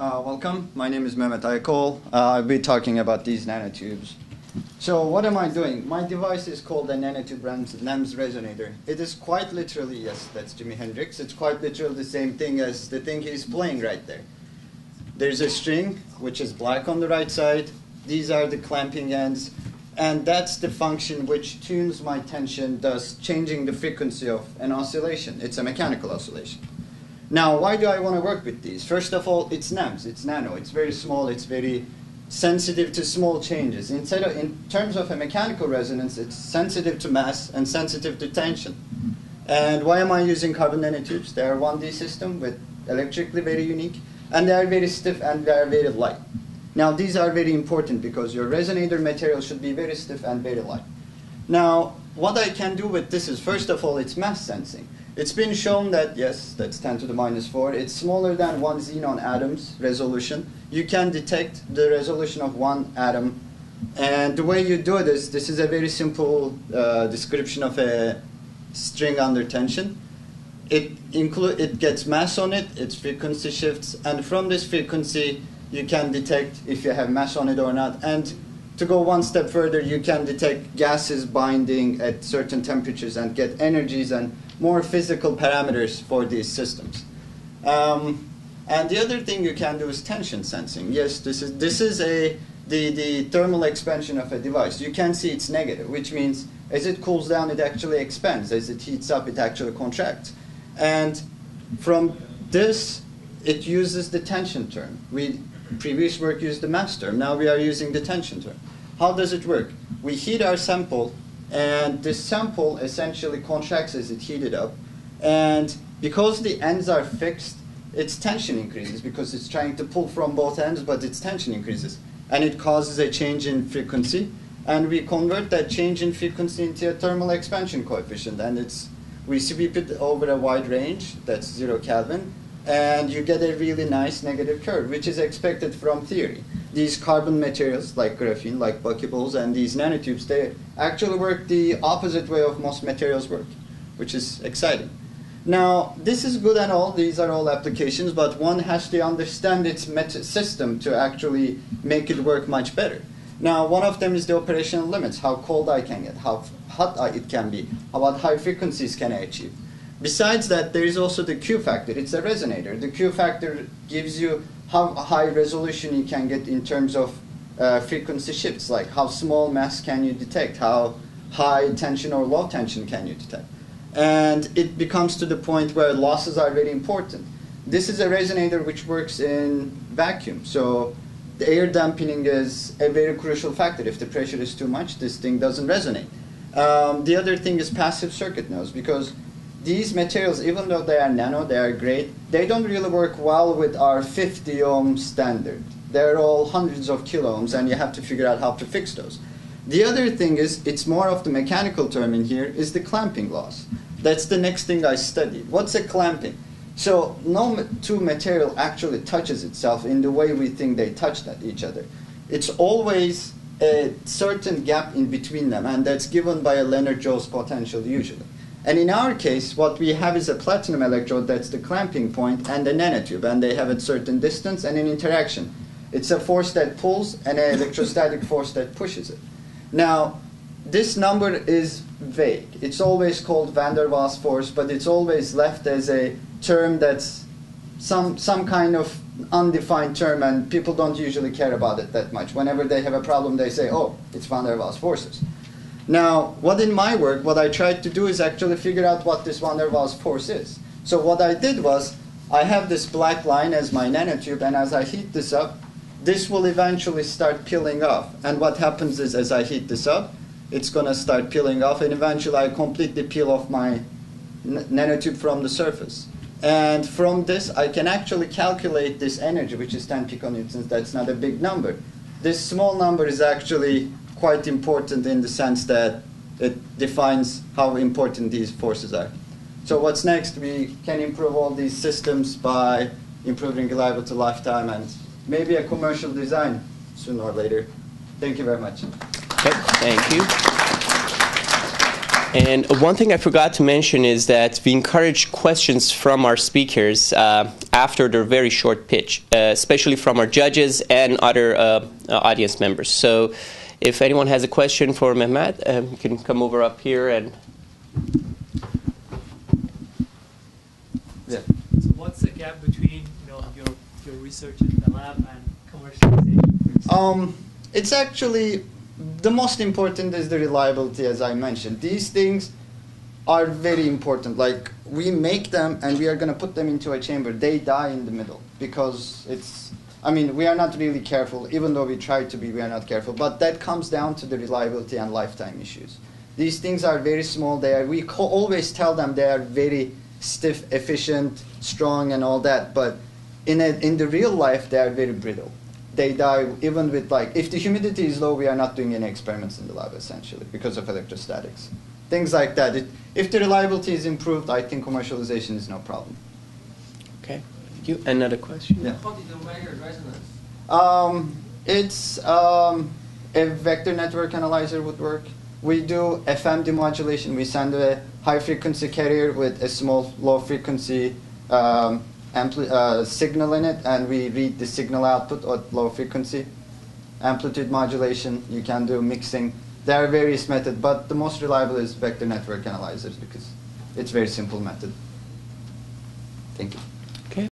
Uh, welcome. My name is Mehmet Aykol. Uh, I'll be talking about these nanotubes. So what am I doing? My device is called a nanotube NEMS resonator. It is quite literally, yes, that's Jimi Hendrix. It's quite literally the same thing as the thing he's playing right there. There's a string, which is black on the right side. These are the clamping ends. And that's the function which tunes my tension, thus changing the frequency of an oscillation. It's a mechanical oscillation. Now, why do I want to work with these? First of all, it's NEMS, it's nano, it's very small, it's very sensitive to small changes. Instead of, in terms of a mechanical resonance, it's sensitive to mass and sensitive to tension. And why am I using carbon nanotubes? They are 1D system with electrically very unique, and they are very stiff and they are very light. Now, these are very important because your resonator material should be very stiff and very light. Now, what I can do with this is, first of all, it's mass sensing. It's been shown that, yes, that's 10 to the minus 4. It's smaller than one xenon atom's resolution. You can detect the resolution of one atom. And the way you do this, this is a very simple uh, description of a string under tension. It, include, it gets mass on it, its frequency shifts, and from this frequency, you can detect if you have mass on it or not. And to go one step further, you can detect gases binding at certain temperatures and get energies and more physical parameters for these systems. Um, and the other thing you can do is tension sensing. Yes, this is, this is a, the, the thermal expansion of a device. You can see it's negative, which means as it cools down, it actually expands. As it heats up, it actually contracts. And from this, it uses the tension term. We previous work used the mass term. Now we are using the tension term. How does it work? We heat our sample and this sample essentially contracts as it heated up. And because the ends are fixed, its tension increases because it's trying to pull from both ends, but its tension increases. And it causes a change in frequency. And we convert that change in frequency into a thermal expansion coefficient. And it's, we sweep it over a wide range, that's zero Kelvin, and you get a really nice negative curve, which is expected from theory. These carbon materials, like graphene, like buckyballs, and these nanotubes, they actually work the opposite way of most materials work, which is exciting. Now, this is good and all, these are all applications, but one has to understand its system to actually make it work much better. Now, one of them is the operational limits, how cold I can get, how hot uh, it can be, how about high frequencies can I achieve. Besides that, there is also the Q factor. It's a resonator. The Q factor gives you how high resolution you can get in terms of uh, frequency shifts, like how small mass can you detect, how high tension or low tension can you detect. And it becomes to the point where losses are very important. This is a resonator which works in vacuum. So the air dampening is a very crucial factor. If the pressure is too much, this thing doesn't resonate. Um, the other thing is passive circuit noise because these materials, even though they are nano, they are great, they don't really work well with our 50 ohm standard. They're all hundreds of kilo ohms, and you have to figure out how to fix those. The other thing is, it's more of the mechanical term in here, is the clamping loss. That's the next thing I studied. What's a clamping? So no two material actually touches itself in the way we think they touch each other. It's always a certain gap in between them, and that's given by a Lennard-Jones potential usually. And in our case, what we have is a platinum electrode that's the clamping point and a nanotube, and they have a certain distance and an interaction. It's a force that pulls and an electrostatic force that pushes it. Now, this number is vague. It's always called van der Waals force, but it's always left as a term that's some, some kind of undefined term, and people don't usually care about it that much. Whenever they have a problem, they say, oh, it's van der Waals forces. Now, what in my work, what I tried to do is actually figure out what this van der Waals force is. So what I did was, I have this black line as my nanotube, and as I heat this up, this will eventually start peeling off. And what happens is, as I heat this up, it's going to start peeling off, and eventually I completely peel off my nanotube from the surface. And from this, I can actually calculate this energy, which is 10 piconewtons. That's not a big number. This small number is actually quite important in the sense that it defines how important these forces are. So what's next? We can improve all these systems by improving reliability lifetime and maybe a commercial design sooner or later. Thank you very much. Okay, thank you. And one thing I forgot to mention is that we encourage questions from our speakers uh, after their very short pitch, uh, especially from our judges and other uh, uh, audience members. So if anyone has a question for Mehmet, um, you can come over up here and. Yeah. So what's the gap between you know your your research in the lab and commercialization? Um, it's actually the most important is the reliability, as I mentioned. These things are very important. Like we make them and we are going to put them into a chamber. They die in the middle because it's. I mean, we are not really careful. Even though we try to be, we are not careful. But that comes down to the reliability and lifetime issues. These things are very small. They are. We always tell them they are very stiff, efficient, strong, and all that. But in a, in the real life, they are very brittle they die even with like if the humidity is low we are not doing any experiments in the lab essentially because of electrostatics things like that it, if the reliability is improved i think commercialization is no problem Okay. Thank you. Another question? Yeah. How did you measure resonance? um, it's um, a vector network analyzer would work we do fm demodulation we send a high frequency carrier with a small low frequency um, ampli- uh, signal in it and we read the signal output at low frequency. Amplitude modulation you can do mixing. There are various methods but the most reliable is vector network analyzers because it's very simple method. Thank you